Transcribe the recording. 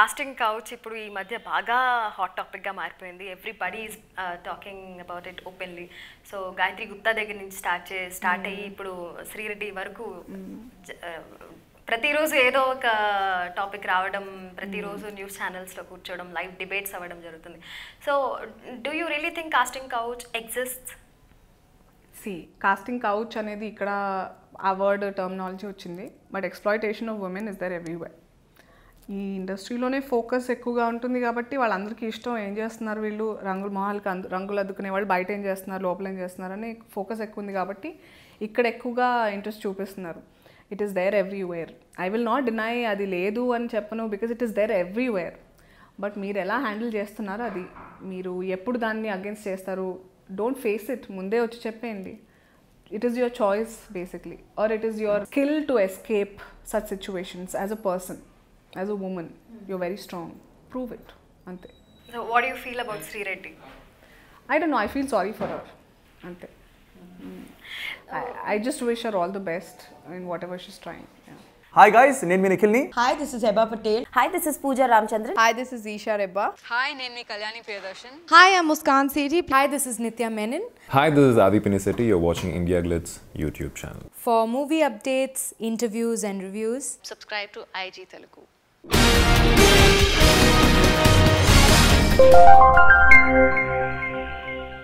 Casting couch ఇప్పుడు ఈ మధ్య బాగా హాట్ టాపిక్గా మారిపోయింది. Everybody is talking about it openly so Gayatri Gupta దగ్గర నుంచి స్టార్ట్ చే స్టార్ట్ అయ్యి ఇప్పుడు శ్రీరెడ్డి వరకు జ- ఆ, ప్రతిరోజు ఏదో ఒక టాపిక్ రావడం ప్రతిరోజు న్యూస్ ఛానల్స్లో కూర్చోవడం లైవ్ డిబేట్స్ అవ్వడం జరుగుతుంది. So do you really think casting couch exist C casting couch అనేది ఇక్కడ ఆ వర్డ్ టర్మినాలజీ వచ్చింది but exploitation of women is there everywhere ఈ ఇండస్ట్రీలోనే ఫోకస్ ఎక్కువగా ఉంటుంది కాబట్టి వాళ్ళందరికీ ఇష్టం ఏం చేస్తున్నారు వీళ్ళు? రంగుల మొహాలకి అందు రంగులు అద్దుకునే వాళ్ళు బయట ఏం చేస్తున్నారు? లోపల ఏం చేస్తున్నారు? అని ఫోకస్ ఎక్కువ ఉంది కాబట్టి ఇక్కడ ఎక్కువగా ఇంట్రెస్ట్ చూపిస్తున్నారు. It is there everywhere I will not deny అది లేదు అని చెప్పను because it is there everywhere but మీరు ఎలా హ్యాండిల్ చేస్తున్నారో అది. మీరు ఎప్పుడు దాన్ని అగేన్స్ట్ చేస్తారు? డోంట్ ఫేస్ ఇట్ ముందే వచ్చి చెప్పేయండి. It is your choice basically or it is your skill to escape such situations as a person As a woman you're very strong prove it అంతే so what you feel about Sri Reddy I don't know I feel sorry for her అంతే I just wish her all the best in whatever she's trying hi guys నేను మీ నిఖిల్ని Hi, this is Heba Patel. Hi, this is Pooja Ramchandran. Hi, this is Isha Rebba. Hi, నేను మీ Kalyani Priyadarshan Hi, I'm Muskan Sethi. Hi, this is Nitya Menon. Hi, this is Adi Pinisetti. You're watching India Glitz YouTube channel. For movie updates, interviews, and reviews, subscribe to IG Telugu Thank you.